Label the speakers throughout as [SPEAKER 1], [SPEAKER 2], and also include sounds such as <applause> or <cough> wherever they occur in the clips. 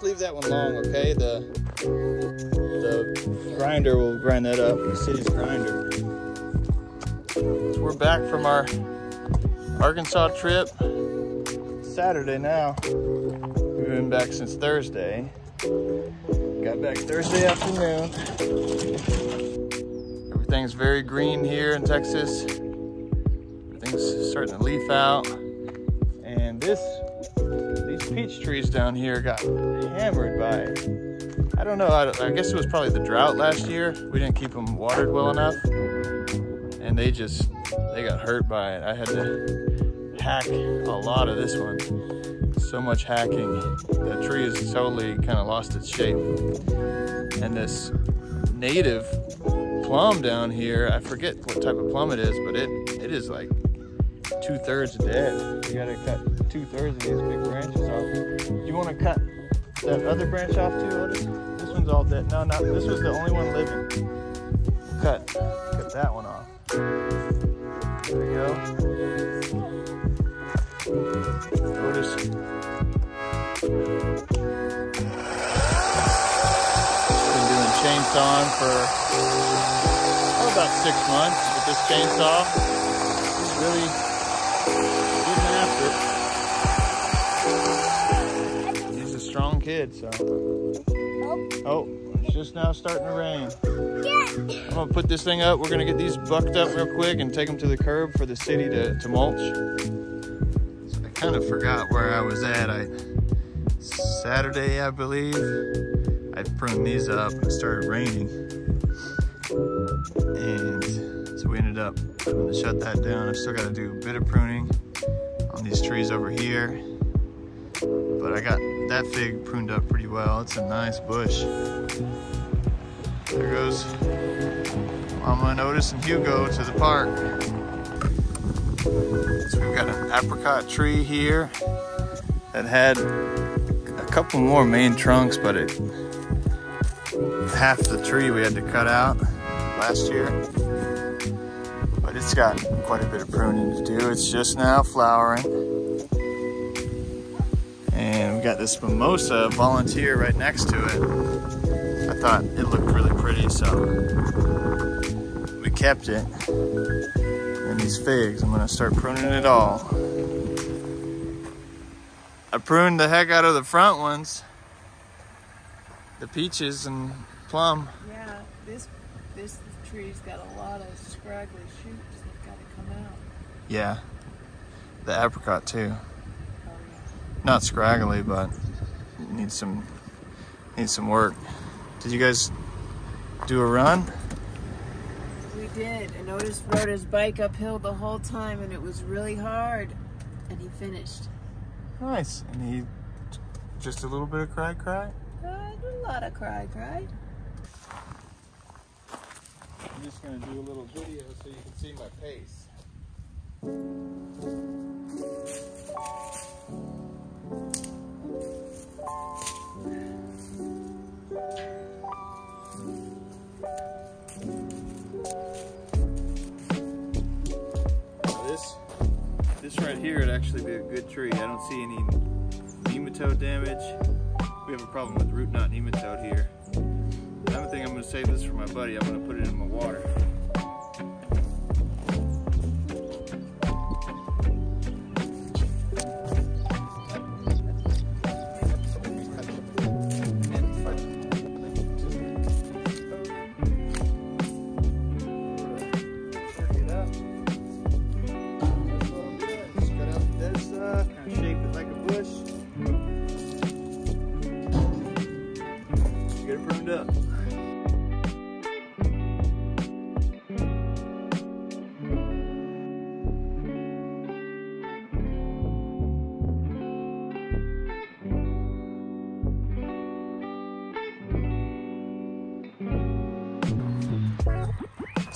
[SPEAKER 1] let's leave that one long, okay? The the grinder will grind that up. The city's grinder. So we're back from our Arkansas trip. Saturday now. We've been back since Thursday. Got back Thursday afternoon. Everything's very green here in Texas. Everything's starting to leaf out. And this, peach trees down here got hammered by, I don't know, I, I guess it was probably the drought last year. We didn't keep them watered well enough. And they just, they got hurt by it. I had to hack a lot of this one. So much hacking. The tree has totally kind of lost its shape. And this native plum down here, I forget what type of plum it is, but it, it is like two thirds dead. You gotta cut two thirds of these big branches off. You wanna cut that other branch off too, Otis? This one's all dead. No, not, this was the only one living. Cut, cut that one off. There we go. Otis. Been doing chainsawing for oh, about six months with this chainsaw. He's really Kid, so. Oh, it's just now starting to rain. I'm gonna put this thing up. We're gonna get these bucked up real quick and take them to the curb for the city to, to mulch. So I kind of forgot where I was at. I Saturday, I believe, I pruned these up and it started raining. And so we ended up having to shut that down. I've still got to do a bit of pruning on these trees over here. But I got that fig pruned up pretty well. It's a nice bush. There goes Mama and Otis and Hugo to the park. So we've got an apricot tree here that had a couple more main trunks, but it half the tree we had to cut out last year. But it's got quite a bit of pruning to do. It's just now flowering. And we got this mimosa volunteer right next to it. I thought it looked really pretty, so we kept it. And these figs, I'm gonna start pruning it all. I pruned the heck out of the front ones. The peaches and plum.
[SPEAKER 2] Yeah, this this tree's got a lot of scraggly shoots that gotta come out.
[SPEAKER 1] Yeah. The apricot too. Not scraggly, but needs some needs some work. Did you guys do a run?
[SPEAKER 2] We did, and Otis rode his bike uphill the whole time and it was really hard. And he finished.
[SPEAKER 1] Nice. And he just a little bit of cry cry?
[SPEAKER 2] Uh, a lot of cry cry.
[SPEAKER 1] I'm just gonna do a little video so you can see my pace. This, this right here would actually be a good tree. I don't see any nematode damage. We have a problem with root knot nematode here. I think I'm gonna save this for my buddy. I'm gonna put it in my water.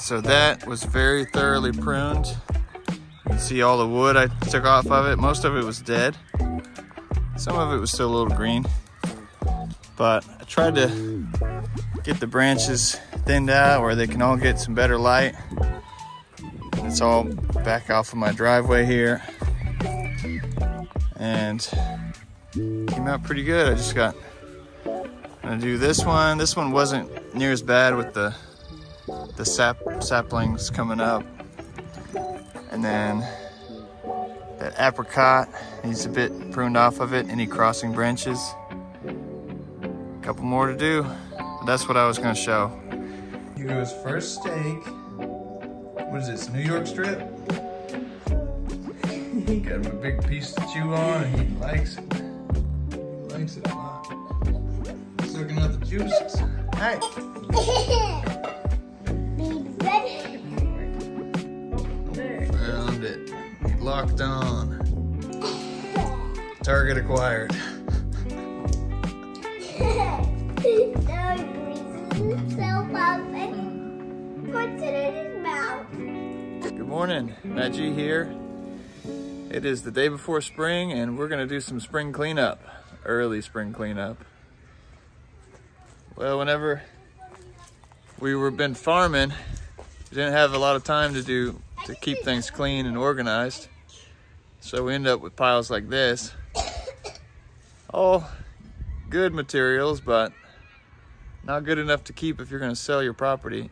[SPEAKER 1] So that was very thoroughly pruned. You can see all the wood I took off of it. Most of it was dead. Some of it was still a little green. But I tried to get the branches thinned out where they can all get some better light. It's all back off of my driveway here. And came out pretty good. I just got Gonna do this one. This one wasn't near as bad with the the sap saplings coming up. And then that apricot needs a bit pruned off of it. Any crossing branches. A Couple more to do. But that's what I was gonna show. Here goes first steak. What is this, New York strip? <laughs> Got him a big piece to chew on and he likes it. He likes it a lot. He's sucking out the juices. Hey. <laughs> Locked on. Target acquired. Good morning, G here. It is the day before spring and we're gonna do some spring cleanup, early spring cleanup. Well, whenever we were been farming, we didn't have a lot of time to do, to keep things clean and organized. So we end up with piles like this. All good materials, but not good enough to keep if you're gonna sell your property.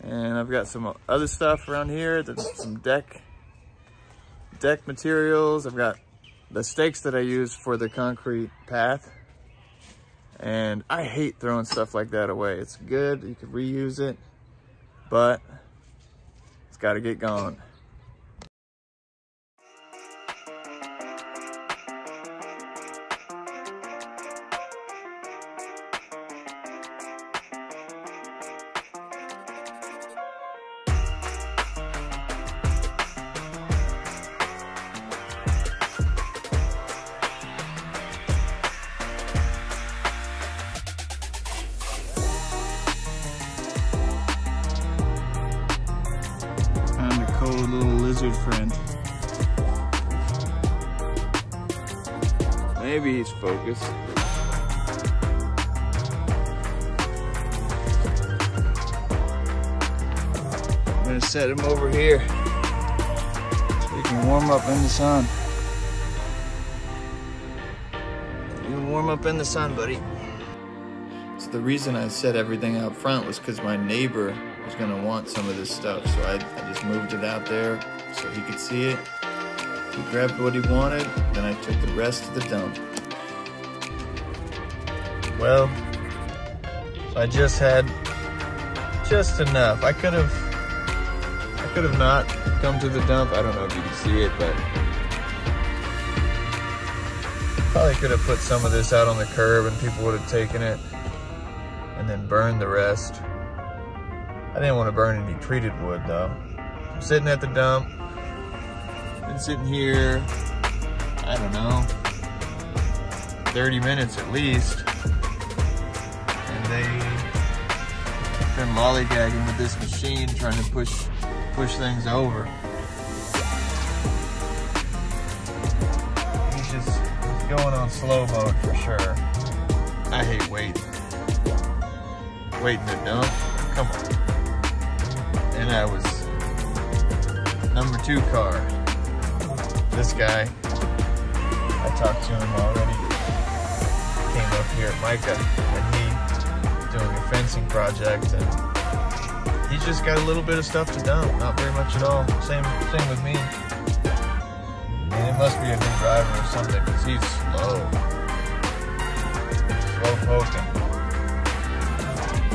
[SPEAKER 1] And I've got some other stuff around here, some deck, deck materials. I've got the stakes that I use for the concrete path. And I hate throwing stuff like that away. It's good, you can reuse it, but it's gotta get going. Maybe he's focused. I'm gonna set him over here so he can warm up in the sun. You can warm up in the sun, buddy. So the reason I set everything out front was because my neighbor was gonna want some of this stuff. So I, I just moved it out there so he could see it. He grabbed what he wanted, then I took the rest to the dump. Well, I just had just enough. I could have, I could have not come to the dump. I don't know if you can see it, but probably could have put some of this out on the curb and people would have taken it and then burned the rest. I didn't want to burn any treated wood though. I'm sitting at the dump, been sitting here, I don't know, 30 minutes at least. And they've been lollygagging with this machine trying to push push things over. He's just he's going on slow mode for sure. I hate waiting. Waiting to dump. Come on. And I was number two car. This guy, I talked to him already. Came up here at Micah and he doing a fencing project and he's just got a little bit of stuff to dump, not very much at all. Same same with me. And it must be a new driver or something because he's slow. Slow poking.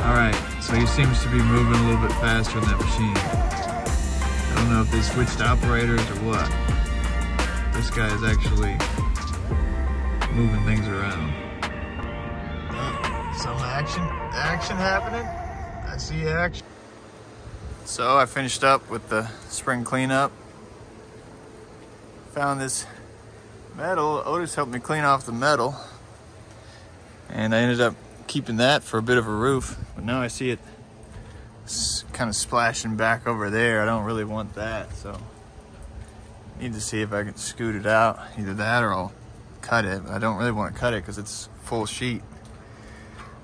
[SPEAKER 1] All right, so he seems to be moving a little bit faster in that machine. I don't know if they switched operators or what. This guy is actually moving things around. Some action, action happening. I see action. So I finished up with the spring cleanup. Found this metal. Otis helped me clean off the metal. And I ended up keeping that for a bit of a roof. But now I see it kind of splashing back over there. I don't really want that, so need to see if I can scoot it out. Either that or I'll cut it. I don't really want to cut it because it's full sheet.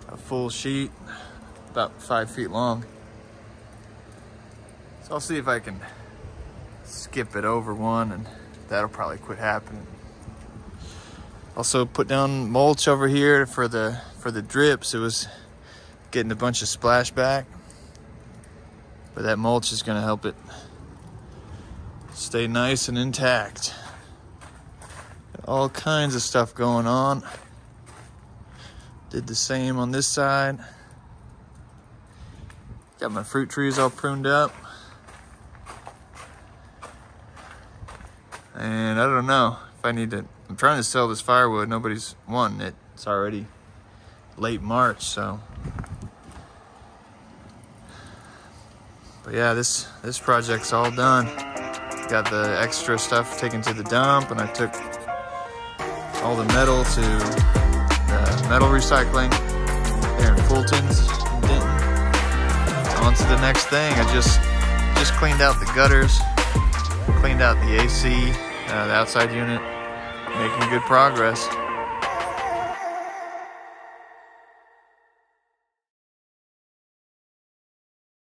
[SPEAKER 1] A full sheet, about five feet long. So I'll see if I can skip it over one and that'll probably quit happening. Also put down mulch over here for the for the drips. It was getting a bunch of splashback. But that mulch is gonna help it stay nice and intact. Got all kinds of stuff going on. Did the same on this side. Got my fruit trees all pruned up. And I don't know if I need to, I'm trying to sell this firewood. Nobody's wanting it. It's already late March, so. But yeah, this, this project's all done. Got the extra stuff taken to the dump and I took all the metal to the metal recycling there in Fulton's in Denton. On to the next thing. I just just cleaned out the gutters, cleaned out the AC, uh, the outside unit, making good progress.